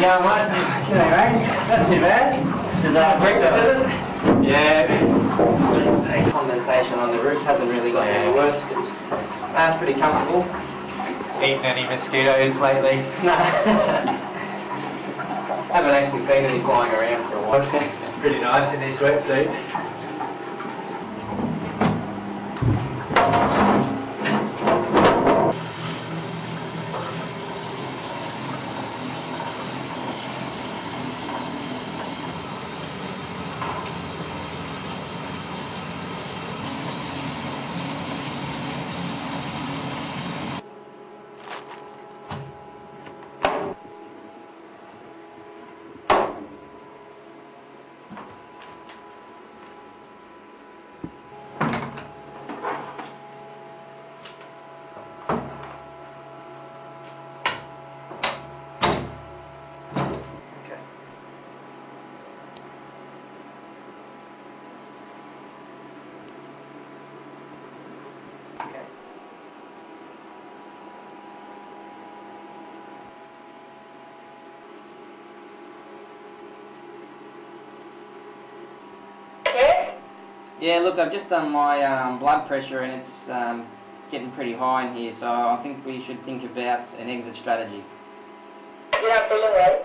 you? G'day, mate. Not too bad. This is uh, breakfast, is it? Yeah. Condensation on the roof hasn't really got any worse, but that's pretty comfortable. Eaten any mosquitoes lately? No. Haven't actually seen any flying around for a while. Pretty nice in his wetsuit. Okay. Okay. Yeah, look, I've just done my um, blood pressure and it's um, getting pretty high in here, so I think we should think about an exit strategy. You're not feeling right?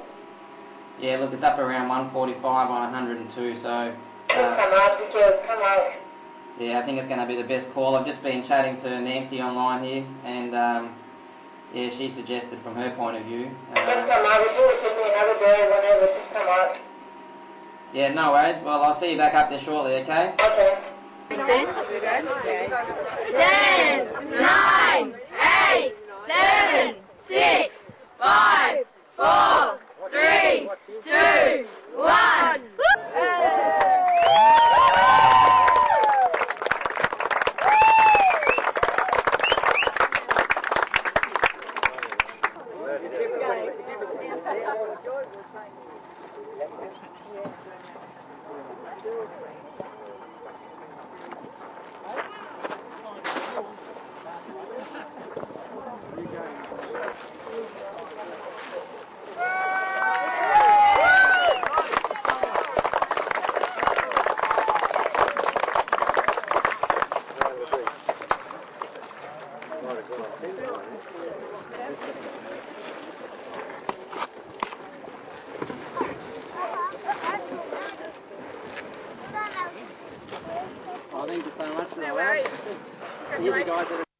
Yeah, look, it's up around 145 on 102, so Just uh, come out, details, come out. yeah, I think it's going to be the best call. I've just been chatting to Nancy online here, and um, yeah, she suggested from her point of view. Just Uh, come out, it with me another day, whenever, just come out. Yeah, no worries. Well, I'll see you back up there shortly, okay? Okay. Ten, nine, eight, seven, six, five, four, three, two, one. Oh, thank you so much the guys that